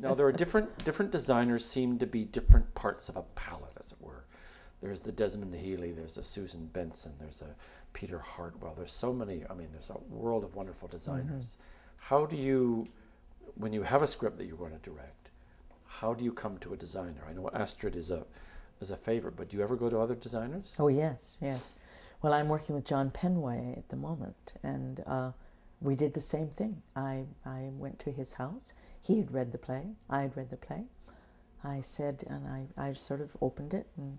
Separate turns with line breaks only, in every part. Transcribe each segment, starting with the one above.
Now there are different different designers seem to be different parts of a palette, as it were. There's the Desmond Heeley, there's a Susan Benson, there's a Peter Hartwell. There's so many. I mean, there's a world of wonderful designers. Mm-hmm. How do you, when you have a script that you're going to direct, how do you come to a designer? I know Astrid is a is a favorite, but do you ever go to other designers?
Oh yes, yes. Well, I'm working with John Pennoyer at the moment, and uh, we did the same thing. I I went to his house he had read the play. I had read the play. I said, and I, I sort of opened it and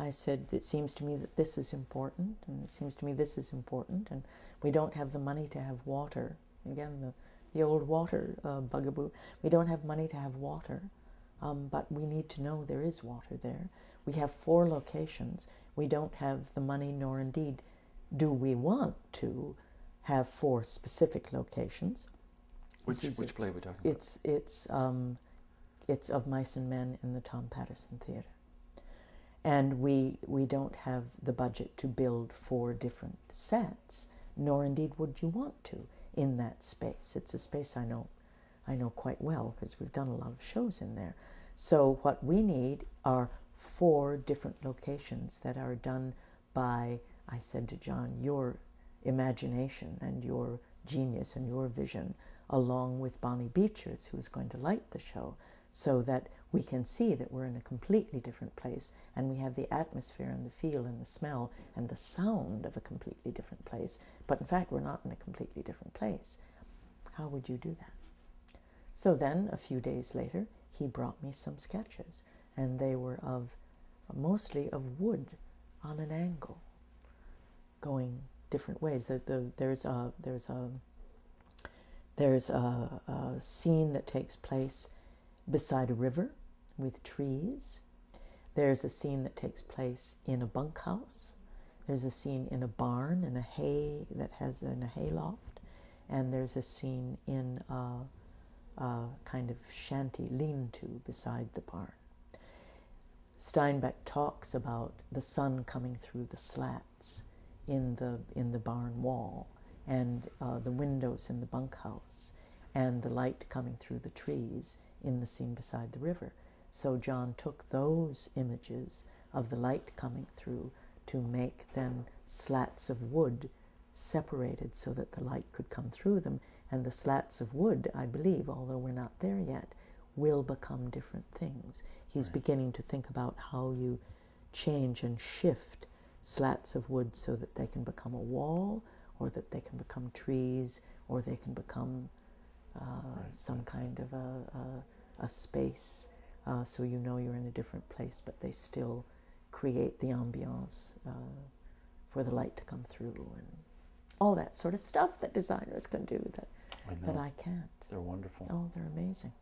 I said, It seems to me that this is important, and it seems to me this is important, and we don't have the money to have water. Again, the, the old water uh, bugaboo. We don't have money to have water, um, but we need to know there is water there. We have four locations. We don't have the money, nor indeed do we want to have four specific locations.
Which, which play are we talking
about? It's, it's, um, it's Of Mice and Men in the Tom Patterson Theatre. And we, we don't have the budget to build four different sets, nor indeed would you want to in that space. It's a space I know, I know quite well because we've done a lot of shows in there. So what we need are four different locations that are done by, I said to John, your imagination and your genius and your vision along with Bonnie Beecher's, who is going to light the show, so that we can see that we're in a completely different place and we have the atmosphere and the feel and the smell and the sound of a completely different place. But in fact, we're not in a completely different place. How would you do that? So then, a few days later, he brought me some sketches, and they were of mostly of wood on an angle, going different ways. The, the, there's a there's a there's a, a scene that takes place beside a river with trees. There's a scene that takes place in a bunkhouse. There's a scene in a barn in a hay that has in a hayloft, and there's a scene in a, a kind of shanty lean-to beside the barn. Steinbeck talks about the sun coming through the slats in the in the barn wall and uh, the windows in the bunkhouse and the light coming through the trees in the scene beside the river. So John took those images of the light coming through to make then slats of wood separated so that the light could come through them. And the slats of wood, I believe, although we're not there yet, will become different things. He's right. beginning to think about how you change and shift slats of wood so that they can become a wall or that they can become trees, or they can become uh, right. some kind of a, a, a space. Uh, so you know you're in a different place, but they still create the ambiance uh, for the light to come through and all that sort of stuff that designers can do that I, that I can't.
They're wonderful.
Oh, they're amazing.